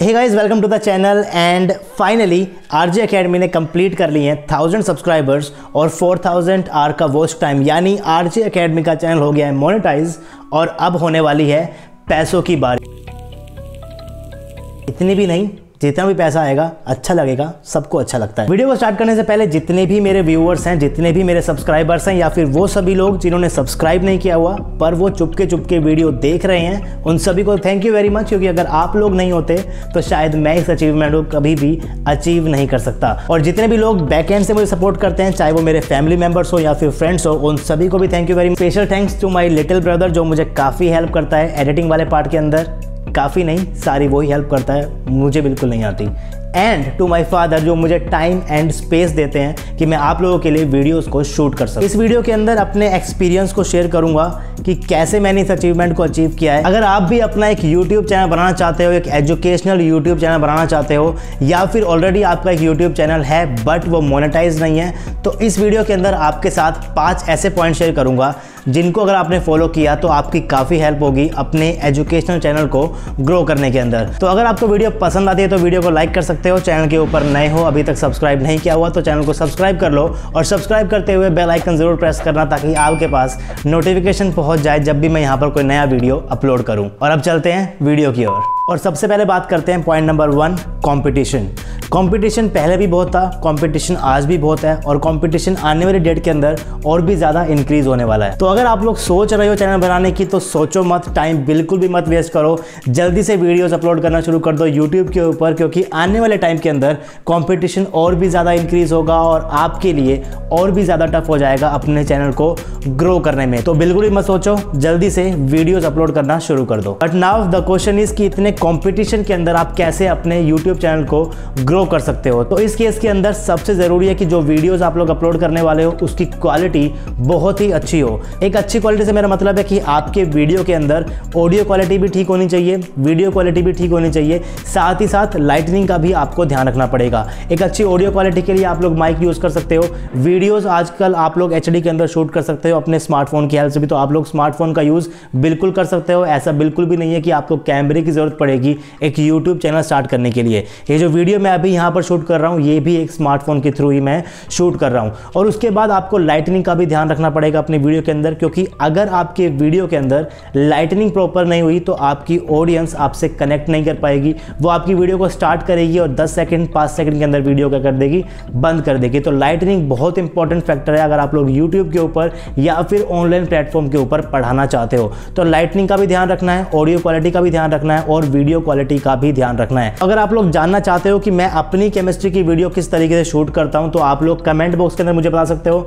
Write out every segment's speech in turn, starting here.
Hey guys welcome to the channel and finally RJ Academy ने complete कर ली है थाउज़ेंड सब्सक्राइबर्स और फोर थाउज़ेंड आर का वॉच टाइम यानी आरजे एकेडमी का चैनल हो गया है मोनेटाइज और अब होने वाली है पैसों की बारी। इतनी भी नहीं जितना भी पैसा आएगा अच्छा लगेगा, सबको अच्छा लगता है। वीडियो को स्टार्ट करने से पहले जितने भी मेरे व्यूअर्स हैं, जितने भी मेरे सब्सक्राइबर्स हैं, या फिर वो सभी लोग जिन्होंने सब्सक्राइब नहीं किया हुआ, पर वो चुपके चुपके वीडियो देख रहे हैं, उन सभी को थैंक यू वेरी मच क्योंकि अगर आप लोग नहीं होते तो शायद मैं इस अचीवमेंट को कभी भी अचीव नहीं कर सकता। और जितने भी लोग बैक एंड से मुझे सपोर्ट करते हैं, चाहे वो मेरे फैमिली मेंबर्स हो या फिर फ्रेंड्स हो, उन सभी को भी thank you very special thanks to my little brother जो मुझे काफ़ी हेल्प करता है एडिटिंग वाले पार्ट के अंदर। काफ़ी नहीं, सारी वही हेल्प करता है, मुझे बिल्कुल नहीं आती। एंड टू माई फादर जो मुझे टाइम एंड स्पेस देते हैं, कि मैं आप लोगों के लिए वीडियोस को शूट कर सकूँ। इस वीडियो के अंदर अपने एक्सपीरियंस को शेयर करूँगा, कि कैसे मैंने इस अचीवमेंट को अचीव किया है। अगर आप भी अपना एक यूट्यूब चैनल बनाना चाहते हो, एक एजुकेशनल यूट्यूब चैनल बनाना चाहते हो, या फिर ऑलरेडी आपका एक यूट्यूब चैनल है बट वो मोनिटाइज नहीं है तो इस वीडियो के अंदर आपके साथ पाँच ऐसे पॉइंट शेयर करूँगा जिनको अगर आपने फॉलो किया तो आपकी काफ़ी हेल्प होगी अपने एजुकेशनल चैनल को ग्रो करने के अंदर। तो अगर आपको वीडियो पसंद आती है तो वीडियो को लाइक कर सकते हो। चैनल के ऊपर नए हो, अभी तक सब्सक्राइब नहीं किया हुआ तो चैनल को सब्सक्राइब कर लो और सब्सक्राइब करते हुए बेल आइकन ज़रूर प्रेस करना ताकि आपके पास नोटिफिकेशन पहुँच जाए जब भी मैं यहाँ पर कोई नया वीडियो अपलोड करूँ। और अब चलते हैं वीडियो की ओर। और सबसे पहले बात करते हैं point number one competition competition पहले भी बहुत था कंपटीशन आज भी बहुत है और कंपटीशन आने वाली डेट के अंदर और भी ज़्यादा इंक्रीज होने वाला है। तो अगर आप लोग सोच रहे हो चैनल बनाने की तो सोचो मत टाइम बिल्कुल भी मत वेस्ट करो। जल्दी से वीडियोस अपलोड करना शुरू कर दो यूट्यूब के ऊपर, क्योंकि आने वाले टाइम के अंदर कॉम्पिटिशन और भी ज़्यादा इंक्रीज होगा और आपके लिए और भी ज़्यादा टफ हो जाएगा अपने चैनल को ग्रो करने में। तो बिल्कुल भी मत सोचो, जल्दी से वीडियोज़ अपलोड करना शुरू कर दो। But now the question is कि इतने कॉम्पिटिशन के अंदर आप कैसे अपने यूट्यूब चैनल को ग्रो कर सकते हो? तो इस केस के अंदर सबसे ज़रूरी है कि जो वीडियोस आप लोग अपलोड करने वाले हो, उसकी क्वालिटी बहुत ही अच्छी हो। एक अच्छी क्वालिटी से मेरा मतलब है कि आपके वीडियो के अंदर ऑडियो क्वालिटी भी ठीक होनी चाहिए वीडियो क्वालिटी भी ठीक होनी चाहिए। साथ ही साथ लाइटनिंग का भी आपको ध्यान रखना पड़ेगा। एक अच्छी ऑडियो क्वालिटी के लिए आप लोग माइक यूज़ कर सकते हो। वीडियोज़ आजकल आप लोग HD के अंदर शूट कर सकते हो अपने स्मार्टफ़ोन की हेल्प से भी। तो आप लोग स्मार्टफ़ोन का यूज़ बिल्कुल कर सकते हो। ऐसा बिल्कुल भी नहीं है कि आपको कैमरे की ज़रूरत पड़ेगी एक यूट्यूब चैनल स्टार्ट करने के लिए। ये जो वीडियो मैं अभी यहाँ पर शूट कर रहा हूँ, ये भी एक स्मार्टफ़ोन के थ्रू ही मैं शूट कर रहा हूँ। और उसके बाद आपको लाइटनिंग का भी ध्यान रखना पड़ेगा अपने वीडियो के अंदर, क्योंकि अगर आपके वीडियो के अंदर लाइटनिंग प्रॉपर नहीं हुई तो आपकी ऑडियंस आपसे कनेक्ट नहीं कर पाएगी। वो आपकी वीडियो को स्टार्ट करेगी और 10 सेकंड 5 सेकंड के अंदर वीडियो क्या कर देगी? बंद कर देगी। तो लाइटनिंग बहुत इंपॉर्टेंट फैक्टर है, अगर आप लोग यूट्यूब के ऊपर या फिर ऑनलाइन प्लेटफॉर्म के ऊपर पढ़ाना चाहते हो। तो लाइटनिंग का भी ध्यान रखना है ऑडियो क्वालिटी का भी ध्यान रखना है, और वीडियो क्वालिटी का भी ध्यान रखना है। अगर आप लोग जानना चाहते हो कि मैं अपनी केमिस्ट्री की वीडियो किस तरीके से शूट करता हूँ तो आप लोग कमेंट बॉक्स के अंदर मुझे बता सकते हो,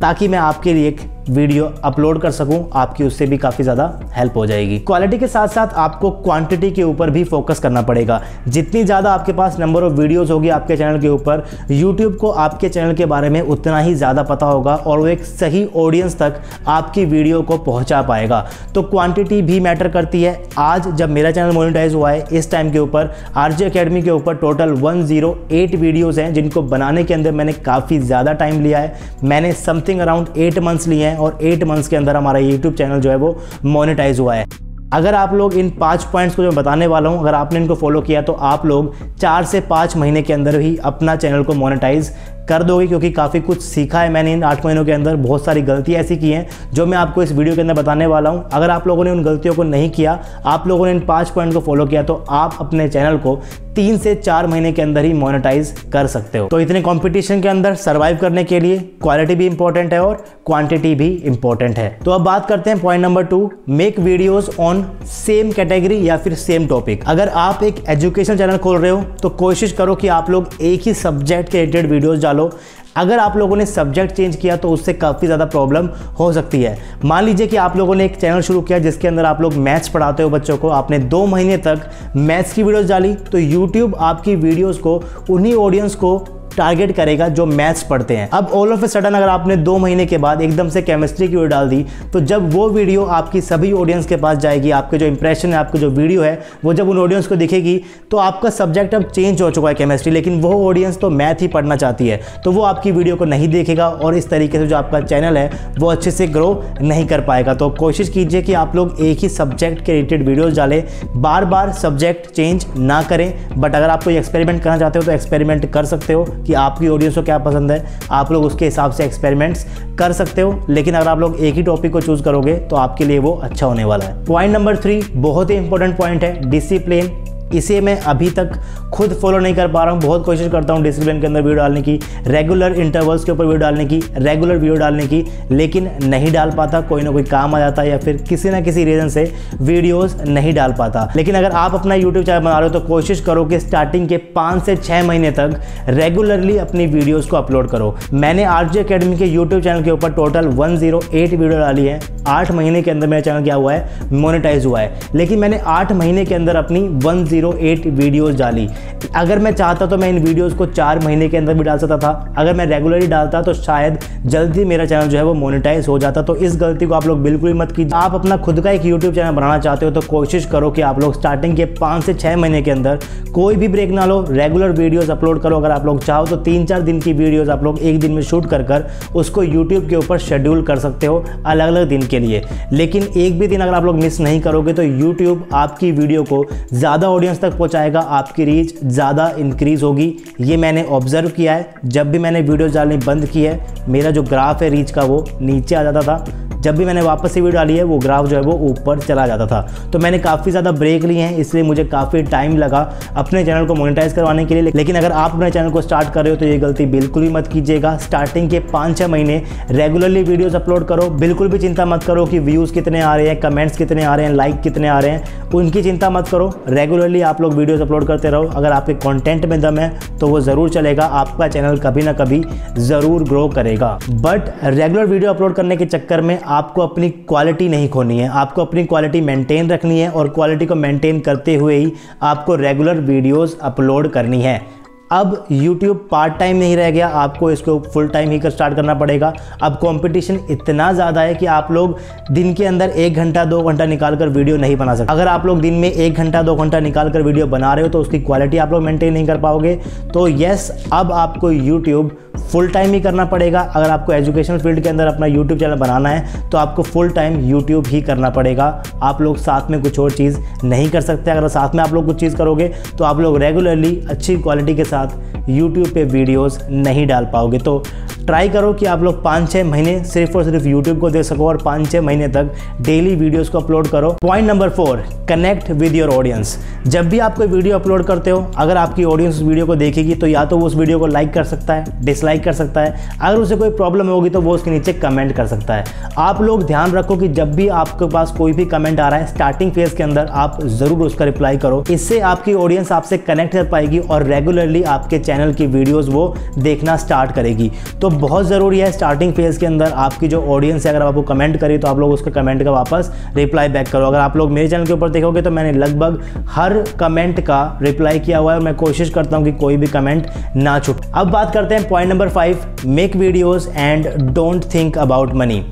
ताकि मैं आपके लिए एक वीडियो अपलोड कर सकूँ, आपकी उससे भी काफ़ी ज़्यादा हेल्प हो जाएगी। क्वालिटी के साथ साथ आपको क्वांटिटी के ऊपर भी फोकस करना पड़ेगा। जितनी ज़्यादा आपके पास नंबर ऑफ़ वीडियोस होगी आपके चैनल के ऊपर यूट्यूब को आपके चैनल के बारे में उतना ही ज़्यादा पता होगा और वो एक सही ऑडियंस तक आपकी वीडियो को पहुँचा पाएगा। तो क्वान्टिटी भी मैटर करती है। आज जब मेरा चैनल मोनिटाइज हुआ है, इस टाइम के ऊपर आर अकेडमी के ऊपर टोटल वन वीडियोज़ हैं, जिनको बनाने के अंदर मैंने काफ़ी ज़्यादा टाइम लिया है। मैंने समथिंग अराउंड एट मंथ्स लिए हैं। और एट मंथ्स के अंदर हमारा यूट्यूब चैनल जो है वो मोनिटाइज हुआ है। अगर आप लोग इन पाँच पॉइंट्स को जो बताने वाला हूँ, अगर आपने इनको फॉलो किया तो आप लोग चार से पाँच महीने के अंदर ही अपना चैनल को मोनेटाइज कर दोगे, क्योंकि काफ़ी कुछ सीखा है मैंने इन आठ महीनों के अंदर, बहुत सारी गलतियाँ ऐसी की हैं, जो मैं आपको इस वीडियो के अंदर बताने वाला हूँ। अगर आप लोगों ने उन गलतियों को नहीं किया, आप लोगों ने इन पाँच पॉइंट को फॉलो किया तो आप अपने चैनल को तीन से चार महीने के अंदर ही मोनेटाइज कर सकते हो। तो इतने कंपटीशन के अंदर सर्वाइव करने के लिए क्वालिटी भी इंपॉर्टेंट है और क्वांटिटी भी इंपॉर्टेंट है। तो अब बात करते हैं point number two make videos on same category या फिर सेम टॉपिक अगर आप एक एजुकेशन चैनल खोल रहे हो तो कोशिश करो कि आप लोग एक ही सब्जेक्ट के रिलेटेड वीडियोस डालो। अगर आप लोगों ने सब्जेक्ट चेंज किया तो उससे काफ़ी ज़्यादा प्रॉब्लम हो सकती है। मान लीजिए कि आप लोगों ने एक चैनल शुरू किया जिसके अंदर आप लोग मैथ्स पढ़ाते हो बच्चों को। आपने दो महीने तक मैथ्स की वीडियोस डाली तो यूट्यूब आपकी वीडियोस को, उन्हीं ऑडियंस को टारगेट करेगा जो मैथ्स पढ़ते हैं। अब ऑल ऑफ़ ए सडन अगर आपने दो महीने के बाद एकदम से केमिस्ट्री की वीडियो डाल दी तो जब वो वीडियो आपकी सभी ऑडियंस के पास जाएगी, आपके जो इंप्रेशन है, आपकी जो वीडियो है, वो जब उन ऑडियंस को दिखेगी तो आपका सब्जेक्ट अब चेंज हो चुका है केमिस्ट्री लेकिन वो ऑडियंस तो मैथ ही पढ़ना चाहती है। तो वो आपकी वीडियो को नहीं देखेगा और इस तरीके से जो आपका चैनल है, वो अच्छे से ग्रो नहीं कर पाएगा। तो कोशिश कीजिए कि आप लोग एक ही सब्जेक्ट के रिलेटेड वीडियोज़ डालें बार बार सब्जेक्ट चेंज ना करें बट अगर आप कोई एक्सपेरिमेंट करना चाहते हो तो एक्सपेरिमेंट कर सकते हो। कि आपकी ऑडियंस को क्या पसंद है, आप लोग उसके हिसाब से एक्सपेरिमेंट्स कर सकते हो, लेकिन अगर आप लोग एक ही टॉपिक को चूज़ करोगे तो आपके लिए वो अच्छा होने वाला है। पॉइंट नंबर थ्री बहुत ही इंपॉर्टेंट पॉइंट है डिसिप्लिन इसे मैं अभी तक खुद फॉलो नहीं कर पा रहा हूँ। बहुत कोशिश करता हूँ डिसिप्लिन के अंदर वीडियो डालने की रेगुलर इंटरवल्स के ऊपर वीडियो डालने की रेगुलर वीडियो डालने की, लेकिन नहीं डाल पाता, कोई ना कोई काम आ जाता या फिर किसी ना किसी रीज़न से वीडियोस नहीं डाल पाता। लेकिन अगर आप अपना यूट्यूब चैनल बना रहे हो तो कोशिश करो कि स्टार्टिंग के पाँच से छः महीने तक रेगुलरली अपनी वीडियोज़ को अपलोड करो। मैंने आर जी के यूट्यूब चैनल के ऊपर टोटल वन वीडियो डाली है। आठ महीने के अंदर मेरा चैनल क्या हुआ है? मोनिटाइज हुआ है। लेकिन मैंने आठ महीने के अंदर अपनी 108 वीडियोस डाली। अगर मैं चाहता तो मैं इन वीडियोस को चार महीने के अंदर भी डाल सकता था। अगर मैं रेगुलरली डालता तो शायद जल्दी मेरा चैनल जो है वो मोनिटाइज हो जाता। तो इस गलती को आप लोग बिल्कुल ही मत कीजिए। आप अपना खुद का एक यूट्यूब चैनल बनाना चाहते हो तो कोशिश करो कि आप लोग स्टार्टिंग के पाँच से छः महीने के अंदर कोई भी ब्रेक ना लो रेगुलर वीडियोज़ अपलोड करो। अगर आप लोग चाहो तो तीन चार दिन की वीडियोज़ आप लोग एक दिन में शूट कर कर उसको यूट्यूब के ऊपर शेड्यूल कर सकते हो अलग अलग दिन के लिए। लेकिन एक भी दिन अगर आप लोग मिस नहीं करोगे तो यूट्यूब आपकी वीडियो को ज़्यादा ऑडियंस तक पहुंचाएगा, आपकी रीच ज़्यादा इंक्रीज़ होगी। ये मैंने ऑब्ज़र्व किया है। जब भी मैंने वीडियो डालनी बंद की है, मेरा जो ग्राफ है रीच का वो नीचे आ जाता था। जब भी मैंने वापस से वीडियो डाली है, वो ग्राफ जो है वो ऊपर चला जाता था। तो मैंने काफ़ी ज़्यादा ब्रेक लिए हैं, इसलिए मुझे काफ़ी टाइम लगा अपने चैनल को मोनिटाइज करवाने के लिए। लेकिन अगर आप अपने चैनल को स्टार्ट कर रहे हो तो ये गलती बिल्कुल भी मत कीजिएगा। स्टार्टिंग के पाँच छः महीने रेगुलरली वीडियोज़ अपलोड करो। बिल्कुल भी चिंता मत करो कि व्यूज़ कितने आ रहे हैं कमेंट्स कितने आ रहे हैं लाइक कितने आ रहे हैं। उनकी चिंता मत करो। रेगुलरली आप लोग वीडियोज़ अपलोड करते रहो। अगर आपके कॉन्टेंट में दम है तो वो ज़रूर चलेगा। आपका चैनल कभी ना कभी ज़रूर ग्रो करेगा। बट रेगुलर वीडियो अपलोड करने के चक्कर में आपको अपनी क्वालिटी नहीं खोनी है। आपको अपनी क्वालिटी मेंटेन रखनी है और क्वालिटी को मेंटेन करते हुए ही आपको रेगुलर वीडियोस अपलोड करनी है। अब YouTube पार्ट टाइम नहीं रह गया, आपको इसको फुल टाइम ही कर स्टार्ट करना पड़ेगा। अब कंपटीशन इतना ज़्यादा है कि आप लोग दिन के अंदर एक घंटा, दो घंटा निकाल कर वीडियो नहीं बना सकते। अगर आप लोग दिन में एक घंटा, दो घंटा निकाल कर वीडियो बना रहे हो तो उसकी क्वालिटी आप लोग मेंटेन नहीं कर पाओगे। तो येस अब आपको यूट्यूब फुल टाइम ही करना पड़ेगा। अगर आपको एजुकेशनल फ़ील्ड के अंदर अपना यूट्यूब चैनल बनाना है तो आपको फुल टाइम यूट्यूब ही करना पड़ेगा। आप लोग साथ में कुछ और चीज़ नहीं कर सकते। अगर साथ में आप लोग कुछ चीज़ करोगे तो आप लोग रेगुलरली अच्छी क्वालिटी के साथ यूट्यूब पे वीडियोस नहीं डाल पाओगे। तो ट्राई करो कि आप लोग पाँच छः महीने सिर्फ़ और सिर्फ़ यूट्यूब को दे सको और पाँच छः महीने तक डेली वीडियोस को अपलोड करो। Point number four connect with your audience जब भी आप कोई वीडियो अपलोड करते हो, अगर आपकी ऑडियंस उस वीडियो को देखेगी तो या तो वो उस वीडियो को लाइक कर सकता है डिसलाइक कर सकता है। अगर उसे कोई प्रॉब्लम होगी तो वो उसके नीचे कमेंट कर सकता है। आप लोग ध्यान रखो कि जब भी आपके पास कोई भी कमेंट आ रहा है स्टार्टिंग फ़ेज़ के अंदर आप ज़रूर उसका रिप्लाई करो। इससे आपकी ऑडियंस आपसे कनेक्ट कर पाएगी और रेगुलरली आपके चैनल की वीडियोज़ वो देखना स्टार्ट करेगी। तो बहुत ज़रूरी है स्टार्टिंग फ़ेज़ के अंदर आपकी जो ऑडियंस है, अगर आपको कमेंट करी तो आप लोग उसके कमेंट का वापस रिप्लाई बैक करो। अगर आप लोग मेरे चैनल के ऊपर देखोगे तो मैंने लगभग हर कमेंट का रिप्लाई किया हुआ है और मैं कोशिश करता हूँ कि कोई भी कमेंट ना छूट। अब बात करते हैं point number five make videos and don't think about money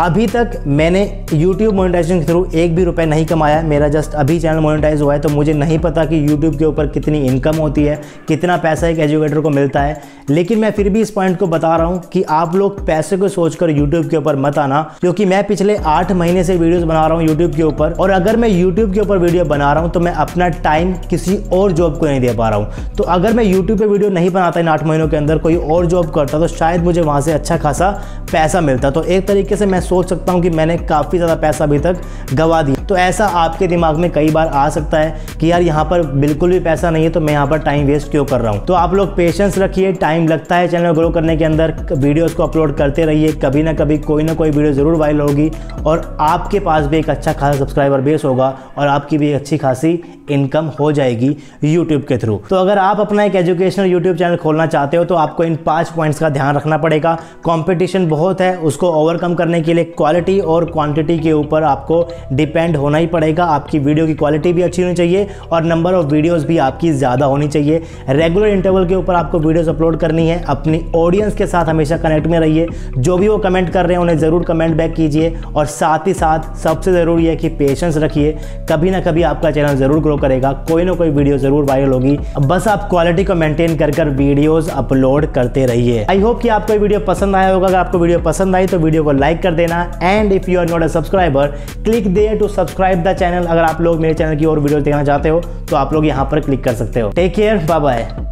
अभी तक मैंने YouTube मोनेटाइजेशन के थ्रू एक भी रुपए नहीं कमाया, मेरा जस्ट अभी चैनल मोनेटाइज हुआ है तो मुझे नहीं पता कि YouTube के ऊपर कितनी इनकम होती है, कितना पैसा एक एजुकेटर को मिलता है। लेकिन मैं फिर भी इस पॉइंट को बता रहा हूँ कि आप लोग पैसे को सोचकर यूट्यूब के ऊपर मत आना, क्योंकि मैं पिछले आठ महीने से वीडियोज़ बना रहा हूँ यूट्यूब के ऊपर, और अगर मैं यूट्यूब के ऊपर वीडियो बना रहा हूँ तो मैं अपना टाइम किसी और जॉब को नहीं दे पा रहा हूँ। तो अगर मैं यूट्यूब पर वीडियो नहीं बनाता इन आठ महीनों के अंदर, कोई और जॉब करता तो शायद मुझे वहाँ से अच्छा खासा पैसा मिलता। तो एक तरीके से मैं सोच सकता हूँ कि मैंने काफ़ी ज़्यादा पैसा अभी तक गवा दिया। तो ऐसा आपके दिमाग में कई बार आ सकता है कि यार यहाँ पर बिल्कुल भी पैसा नहीं है तो मैं यहाँ पर टाइम वेस्ट क्यों कर रहा हूँ? तो आप लोग पेशेंस रखिए टाइम लगता है चैनल ग्रो करने के अंदर वीडियोज़ को अपलोड करते रहिए, कभी ना कभी कोई ना कोई वीडियो ज़रूर वायरल होगी और आपके पास भी एक अच्छा खासा सब्सक्राइबर बेस होगा और आपकी भी अच्छी खासी इनकम हो जाएगी यूट्यूब के थ्रू तो अगर आप अपना एक एजुकेशनल यूट्यूब चैनल खोलना चाहते हो तो आपको इन पाँच पॉइंट्स का ध्यान रखना पड़ेगा। कॉम्पिटिशन बहुत है, उसको ओवरकम करने के लिए क्वालिटी और क्वांटिटी के ऊपर आपको डिपेंड कंटेंट होना ही पड़ेगा। आपकी वीडियो की क्वालिटी भी अच्छी होनी चाहिए और नंबर ऑफ़ वीडियोज़ भी आपकी ज़्यादा होनी चाहिए। रेगुलर इंटरवल के ऊपर आपको वीडियोज़ अपलोड करनी है। अपनी ऑडियंस के साथ हमेशा कनेक्ट में रहिए। जो भी वो कमेंट कर रहे हैं, उन्हें ज़रूर कमेंट बैक कीजिए और साथ ही साथ सबसे ज़रूरी है कि पेशेंस रखिए। कभी ना कभी आपका चैनल ज़रूर ग्रो करेगा। कोई ना कोई वीडियो ज़रूर वायरल होगी। बस आप क्वालिटी को मेंटेन कर कर वीडियोस अपलोड करते रहिए। आई होप कि आपको वीडियो पसंद आया होगा। अगर आपको वीडियो पसंद आई तो वीडियो को लाइक कर देना। And if you are not a subscriber click there to subscribe the channel अगर आप लोग मेरे चैनल की और वीडियो देखना चाहते हो तो आप लोग यहाँ पर क्लिक कर सकते हो। Take care bye bye